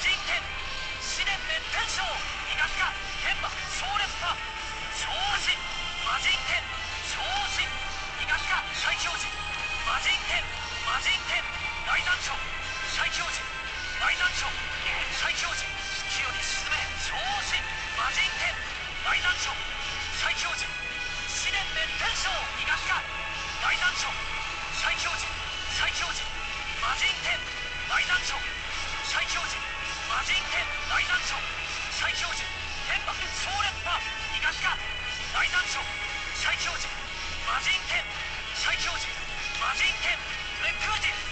人権試練滅天賞医学科研磨小烈派超人魔人剣超人医学科最強人魔人剣魔人剣大団長最強人大団長最強人月より沈め超人魔人剣大団長最強人試練滅天賞医学科大団長最強人最強人魔人剣大団長最強人人剣大山所最強寿天馬超烈馬イカヒカ大山所最強寿魔人剣最強寿魔人剣レッグアジ